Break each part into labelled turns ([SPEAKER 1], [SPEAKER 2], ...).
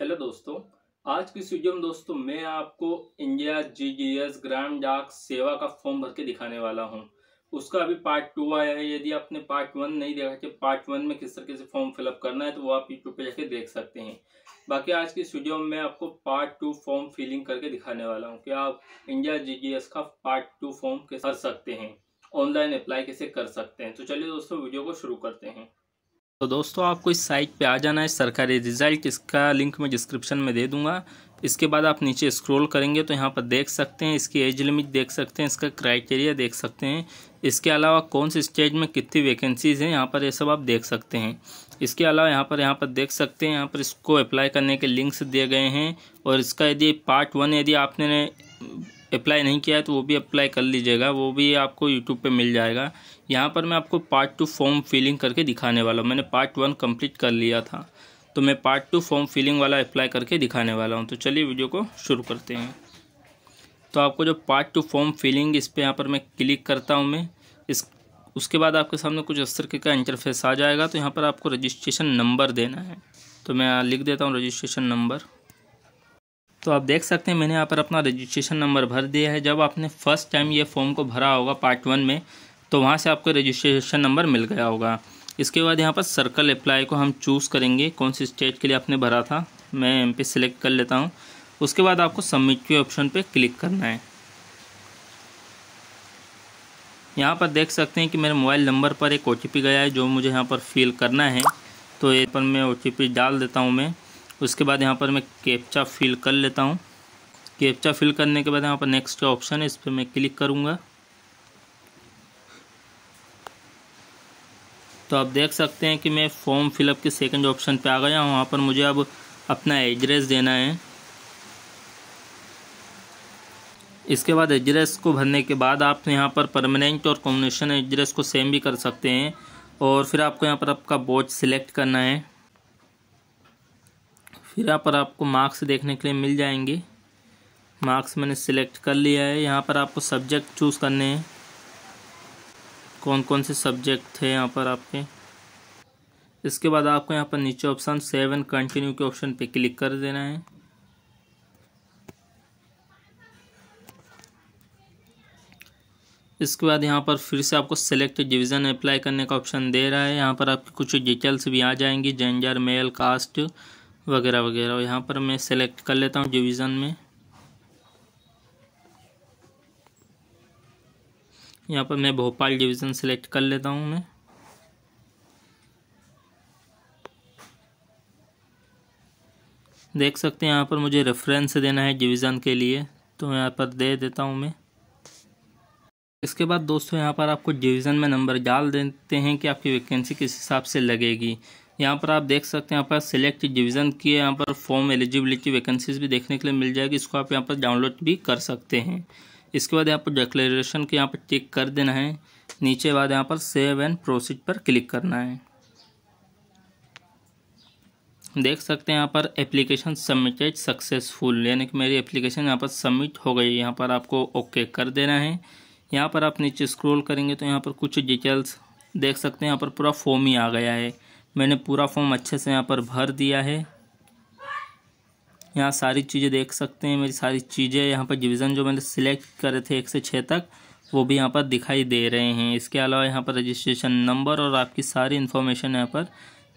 [SPEAKER 1] Hello दोस्तों, आज की वीडियो में दोस्तों मैं आपको इंडिया जीजीएस ग्राम डाक सेवा का फॉर्म भर के दिखाने वाला हूँ। उसका अभी पार्ट टू आया है। यदि आपने पार्ट वन नहीं देखा कि पार्ट वन में किस तरीके से फॉर्म फिलअप करना है तो वो आप यूट्यूब पे जाके देख सकते हैं। बाकी आज की वीडियो में मैं आपको पार्ट टू फॉर्म फिलिंग करके दिखाने वाला हूँ कि आप इंडिया जीजीएस का पार्ट टू फॉर्म कर सकते हैं। ऑनलाइन अप्लाई कैसे कर सकते हैं। तो चलिए दोस्तों, वीडियो को शुरू करते हैं। तो दोस्तों, आपको इस साइट पे आ जाना है सरकारी रिज़ल्ट इसका लिंक मैं डिस्क्रिप्शन में दे दूँगा। इसके बाद आप नीचे स्क्रॉल करेंगे तो यहाँ पर देख सकते हैं, इसकी एज लिमिट देख सकते हैं, इसका क्राइटेरिया देख सकते हैं। इसके अलावा कौन से स्टेज में कितनी वैकेंसीज हैं, यहाँ पर ये सब आप देख सकते हैं। इसके अलावा यहाँ पर यहाँ पर देख सकते हैं, यहाँ पर इसको अप्लाई करने के लिंक्स दिए गए हैं। और इसका यदि पार्ट वन यदि आपने अप्लाई नहीं किया है तो वो भी अप्लाई कर लीजिएगा। वो भी आपको यूट्यूब पे मिल जाएगा। यहाँ पर मैं आपको पार्ट टू फॉर्म फिलिंग करके दिखाने वाला हूँ। मैंने पार्ट वन कंप्लीट कर लिया था। तो मैं पार्ट टू फॉर्म फिलिंग वाला अप्लाई करके दिखाने वाला हूँ। तो चलिए वीडियो को शुरू करते हैं। तो आपको जो पार्ट टू फॉर्म फिलिंग इस पर यहाँ पर मैं क्लिक करता हूँ मैं। इस, उसके बाद आपके सामने कुछ इस तरीके का इंटरफेस आ जाएगा। तो यहाँ पर आपको रजिस्ट्रेशन नंबर देना है। तो मैं लिख देता हूँ रजिस्ट्रेशन नंबर तो आप देख सकते हैं, मैंने यहाँ पर अपना रजिस्ट्रेशन नंबर भर दिया है। जब आपने फ़र्स्ट टाइम ये फॉर्म को भरा होगा पार्ट वन में तो वहाँ से आपको रजिस्ट्रेशन नंबर मिल गया होगा। इसके बाद यहाँ पर सर्कल अप्लाई को हम चूज़ करेंगे, कौन सी स्टेट के लिए आपने भरा था, मैं एम पे सिलेक्ट कर लेता हूँ। उसके बाद आपको सबमिट के ऑप्शन पे क्लिक करना है। यहाँ पर देख सकते हैं कि मेरे मोबाइल नंबर पर एक ओटीपी गया है, जो मुझे यहाँ पर फिल करना है। तो ये पर मैं ओटीपी डाल देता हूँ मैं। उसके बाद यहाँ पर मैं कैप्चा फिल कर लेता हूँ। कैप्चा फिल करने के बाद यहाँ पर नेक्स्ट का ऑप्शन है, इस पर मैं क्लिक करूँगा। तो आप देख सकते हैं कि मैं फॉर्म फिलअप के सेकंड ऑप्शन पे आ गया हूँ। वहाँ पर मुझे अब अपना एड्रेस देना है। इसके बाद एड्रेस को भरने के बाद आप यहाँ पर परमानेंट और कॉम्बिनेशन एड्रेस को सेम भी कर सकते हैं। और फिर आपको यहाँ पर आपका बोर्ड सिलेक्ट करना है। फिर यहाँ पर आपको मार्क्स देखने के लिए मिल जाएँगे। मार्क्स मैंने सिलेक्ट कर लिया है। यहाँ पर आपको सब्जेक्ट चूज़ करने हैं। कौन कौन से सब्जेक्ट थे यहाँ पर आपके? इसके बाद आपको यहाँ पर नीचे ऑप्शन सेवन कंटिन्यू के ऑप्शन पे क्लिक कर देना है। इसके बाद यहाँ पर फिर से आपको सेलेक्ट डिवीज़न अप्लाई करने का ऑप्शन दे रहा है। यहाँ पर आपकी कुछ डिटेल्स भी आ जाएँगी। जेंडर मेल कास्ट वगैरह वगैरह। यहाँ पर मैं सेलेक्ट कर लेता हूँ डिवीज़न में। यहाँ पर मैं भोपाल डिवीज़न सेलेक्ट कर लेता हूँ मैं। देख सकते हैं यहाँ पर मुझे रेफरेंस देना है डिवीज़न के लिए तो यहाँ पर दे देता हूँ मैं। इसके बाद दोस्तों यहाँ पर आपको डिवीज़न में नंबर डाल देते हैं कि आपकी वैकेंसी किस हिसाब से लगेगी। यहाँ पर आप देख सकते हैं यहाँ पर सिलेक्ट डिवीज़न की यहाँ पर फॉर्म एलिजिबिलिटी वैकेंसीज भी देखने के लिए मिल जाएगी इसको आप यहाँ पर डाउनलोड भी कर सकते हैं इसके बाद यहाँ पर डिक्लेरेशन के यहाँ पर टिक कर देना है नीचे बाद यहाँ पर सेव एंड प्रोसीड पर क्लिक करना है देख सकते हैं यहाँ पर एप्लीकेशन सबमिटेड सक्सेसफुल यानी कि मेरी एप्लीकेशन यहाँ पर सबमिट हो गई यहाँ पर आपको ओके कर देना है यहाँ पर आप नीचे स्क्रॉल करेंगे तो यहाँ पर कुछ डिटेल्स देख सकते हैं यहाँ पर पूरा फॉर्म ही आ गया है मैंने पूरा फॉर्म अच्छे से यहाँ पर भर दिया है। यहाँ सारी चीज़ें देख सकते हैं, मेरी सारी चीज़ें यहाँ पर डिवीज़न जो मैंने सिलेक्ट करे थे एक से छः तक, वो भी यहाँ पर दिखाई दे रहे हैं। इसके अलावा यहाँ पर रजिस्ट्रेशन नंबर और आपकी सारी इन्फॉर्मेशन यहाँ पर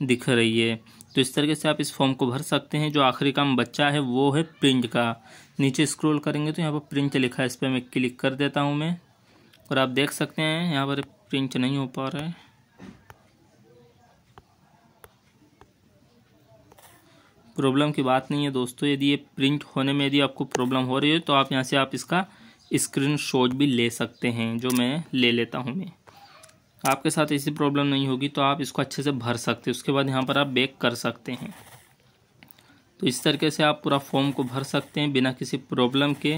[SPEAKER 1] दिख रही है। तो इस तरीके से आप इस फॉर्म को भर सकते हैं। जो आखिरी काम बच्चा है, वो है प्रिंट का। नीचे स्क्रॉल करेंगे तो यहाँ पर प्रिंट लिखा है, इस पर मैं क्लिक कर देता हूँ मैं। और आप देख सकते हैं, यहाँ पर प्रिंट नहीं हो पा रहा है। प्रॉब्लम की बात नहीं है दोस्तों, यदि ये प्रिंट होने में यदि आपको प्रॉब्लम हो रही है तो आप यहाँ से आप इसका स्क्रीन शॉट भी ले सकते हैं, जो मैं ले लेता हूँ मैं। आपके साथ ऐसी प्रॉब्लम नहीं होगी तो आप इसको अच्छे से भर सकते हैं। उसके बाद यहाँ पर आप बेक कर सकते हैं। तो इस तरीके से आप पूरा फॉर्म को भर सकते हैं बिना किसी प्रॉब्लम के।